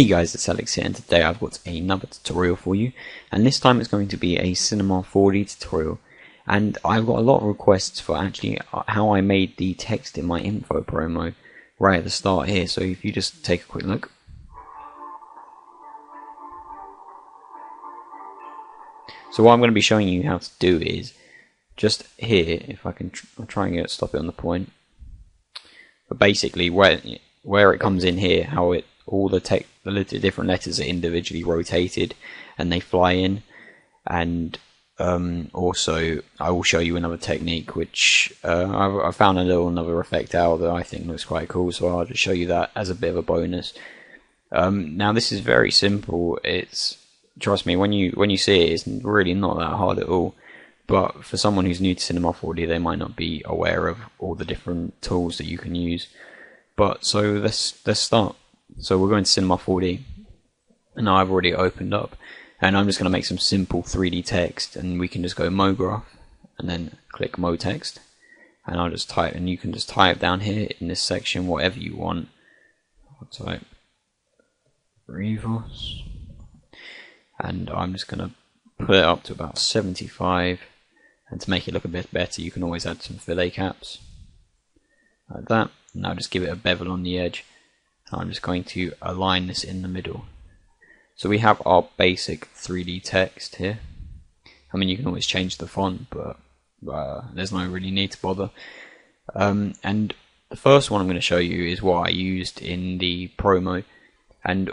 Hey guys, it's Alex here and today I've got another tutorial for you. And this time it's going to be a Cinema 4D tutorial. And I've got a lot of requests for actually uh, how I made the text in my info promo right at the start here. So if you just take a quick look. So what I'm going to be showing you how to do is just here if I can tr I'll try and get stop it on the point. But basically where where it comes in here how it all the the different letters are individually rotated and they fly in. And um, also, I will show you another technique which uh, I, found a little another effect out that I think looks quite cool. So I'll just show you that as a bit of a bonus. Um, now this is very simple. It's trust me when you when you see it, it's really not that hard at all. But for someone who's new to Cinema 4D, they might not be aware of all the different tools that you can use. But so let's let's start. So we're going to Cinema 4D, and I've already opened up, and I'm just going to make some simple 3D text, and we can just go MoGraph, and then click MoText, and I'll just type, and you can just type down here in this section whatever you want. I'll type Revoss, and I'm just going to put it up to about 75, and to make it look a bit better, you can always add some fillet caps, like that. Now just give it a bevel on the edge I'm just going to align this in the middle. So we have our basic 3D text here. I mean, you can always change the font, but uh, there's no really need to bother. Um, and the first one I'm going to show you is what I used in the promo, and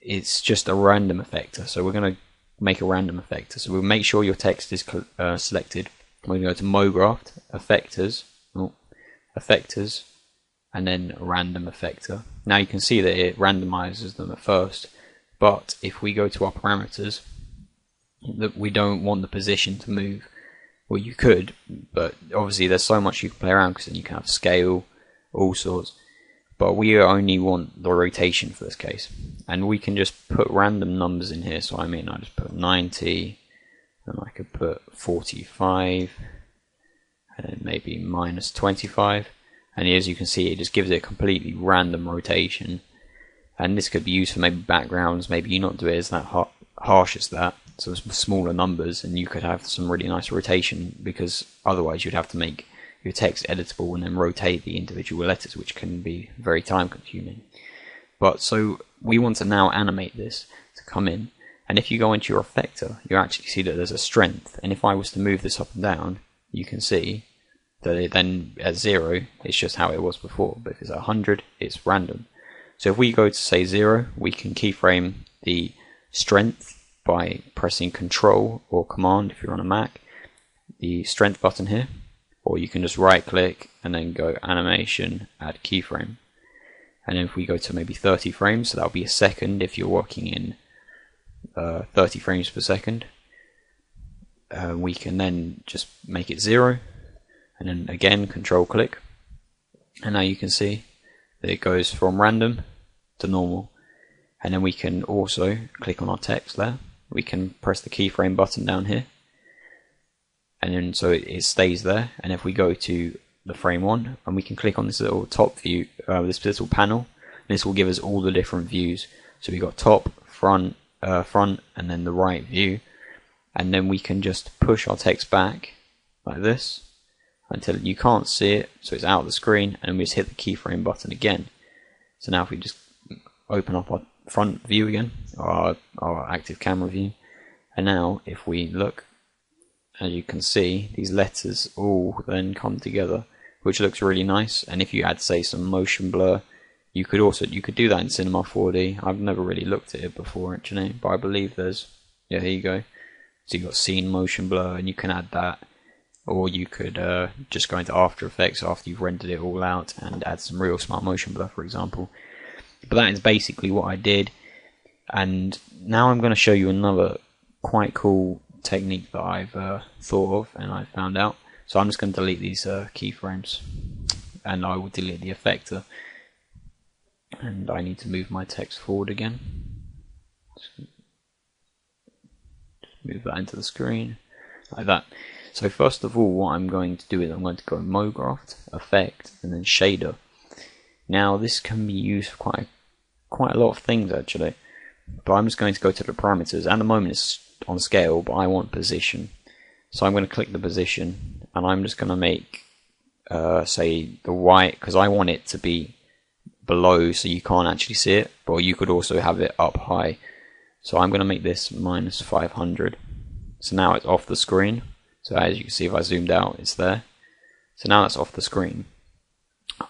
it's just a random effector. So we're going to make a random effector. So we'll make sure your text is uh, selected. We're going to go to MoGraph, Effectors, oh, Effectors, and then random effector. Now you can see that it randomizes them at first, but if we go to our parameters, that we don't want the position to move. Well, you could, but obviously there's so much you can play around because then you can have scale, all sorts. But we only want the rotation for this case, and we can just put random numbers in here. So I mean, I just put 90, and I could put 45, and maybe minus 25 and as you can see it just gives it a completely random rotation. And this could be used for maybe backgrounds. Maybe you not do it as that har harsh as that. So smaller numbers and you could have some really nice rotation because otherwise you'd have to make your text editable and then rotate the individual letters which can be very time consuming. But so we want to now animate this to come in. And if you go into your effector you actually see that there's a strength. And if I was to move this up and down you can see that then at zero it's just how it was before but if it's at 100 it's random. So if we go to say zero we can keyframe the strength by pressing control or command if you're on a Mac the strength button here or you can just right click and then go animation add keyframe. And if we go to maybe 30 frames so that'll be a second if you're working in uh, 30 frames per second uh, we can then just make it zero and then again control click. And now you can see that it goes from random to normal. And then we can also click on our text there. We can press the keyframe button down here. And then so it, stays there. And if we go to the frame one and we can click on this little top view uh, this little panel this will give us all the different views. So we got top front uh, front and then the right view. And then we can just push our text back like this until you can't see it, so it's out of the screen, and we just hit the keyframe button again. So now if we just open up our front view again, our, our active camera view, and now if we look, as you can see, these letters all then come together, which looks really nice, and if you add say some motion blur, you could also, you could do that in Cinema 4D, I've never really looked at it before actually, but I believe there's, yeah here you go, so you've got scene motion blur, and you can add that, or you could uh, just go into After Effects after you've rendered it all out and add some real smart motion blur, for example. But that is basically what I did. And now I'm going to show you another quite cool technique that I've uh, thought of and I found out. So I'm just going to delete these uh, keyframes and I will delete the effector. And I need to move my text forward again. Just move that into the screen like that. So first of all, what I'm going to do is I'm going to go MoGraph, Effect, and then Shader. Now this can be used for quite quite a lot of things actually. But I'm just going to go to the parameters. At the moment it's on scale, but I want position. So I'm going to click the position, and I'm just going to make, uh, say, the white, because I want it to be below so you can't actually see it, but you could also have it up high. So I'm going to make this minus 500. So now it's off the screen. So as you can see, if I zoomed out, it's there. So now it's off the screen.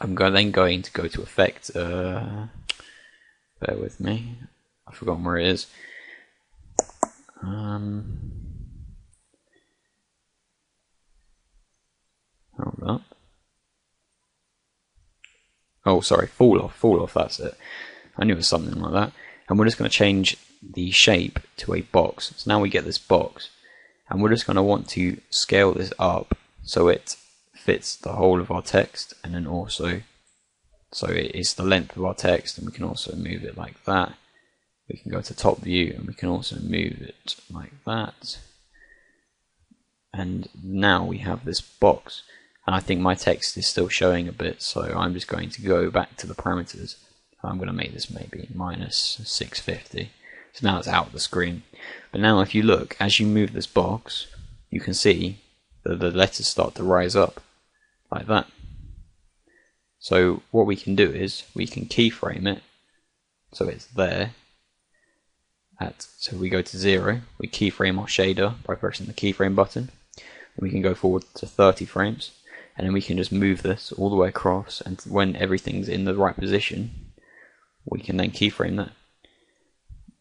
I'm then going to go to effect. Uh, bear with me. I've forgotten where it is. Um, hold up. Oh, sorry, fall off, fall off, that's it. I knew it was something like that. And we're just going to change the shape to a box. So now we get this box. And we're just going to want to scale this up so it fits the whole of our text and then also so it is the length of our text and we can also move it like that. We can go to top view and we can also move it like that. And now we have this box. And I think my text is still showing a bit so I'm just going to go back to the parameters. I'm going to make this maybe minus 650 so now it's out of the screen but now if you look as you move this box you can see that the letters start to rise up like that so what we can do is we can keyframe it so it's there at so we go to zero, we keyframe our shader by pressing the keyframe button. And we can go forward to 30 frames, and then we can just move this all the way across. And when everything's in the right position, we can then keyframe that.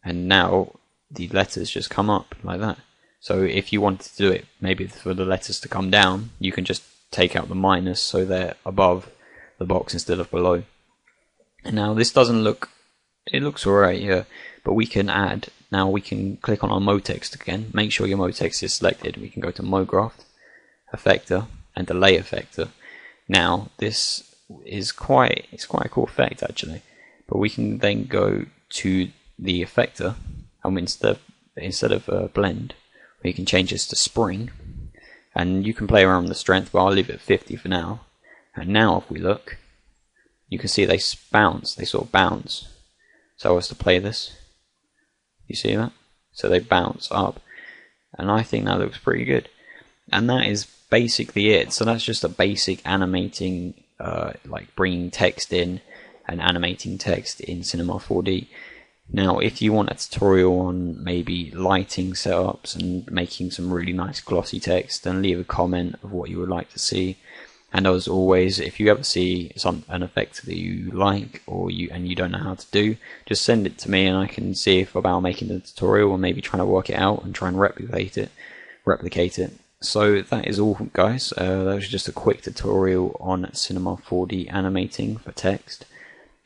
And now the letters just come up like that. So if you wanted to do it, maybe for the letters to come down, you can just take out the minus so they're above the box instead of below. And now this doesn't look, it looks alright, yeah but we can add, now we can click on our Motext again, make sure your Motext is selected, we can go to MoGraph, effector, and delay effector. Now this is quite, it's quite a cool effect actually, but we can then go to the effector, and instead of, instead of uh, blend, we can change this to spring, and you can play around with the strength, but I'll leave it at 50 for now. And now if we look, you can see they bounce, they sort of bounce. So I was to play this, you see that? So they bounce up. And I think that looks pretty good. And that is basically it. So that's just a basic animating, uh, like bringing text in and animating text in Cinema 4D. Now, if you want a tutorial on maybe lighting setups and making some really nice glossy text, then leave a comment of what you would like to see. And as always, if you ever see some an effect that you like or you and you don't know how to do, just send it to me and I can see if about making the tutorial or maybe trying to work it out and try and replicate it. Replicate it. So that is all, guys. Uh, that was just a quick tutorial on Cinema 4D animating for text.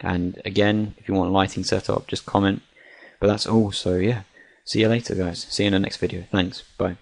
And again, if you want lighting setup, just comment. But that's all. So yeah, see you later, guys. See you in the next video. Thanks. Bye.